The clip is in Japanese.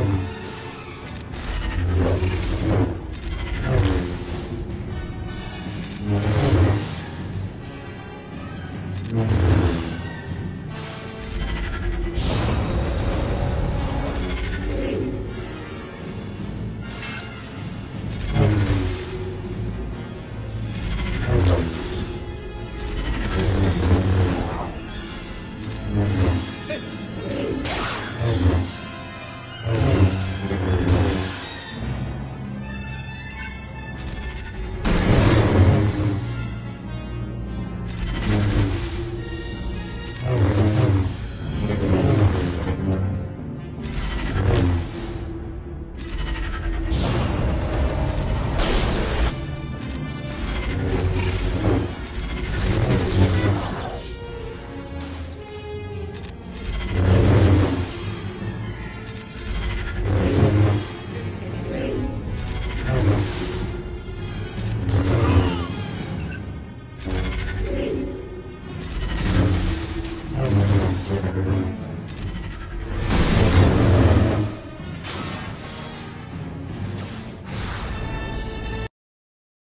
Amen.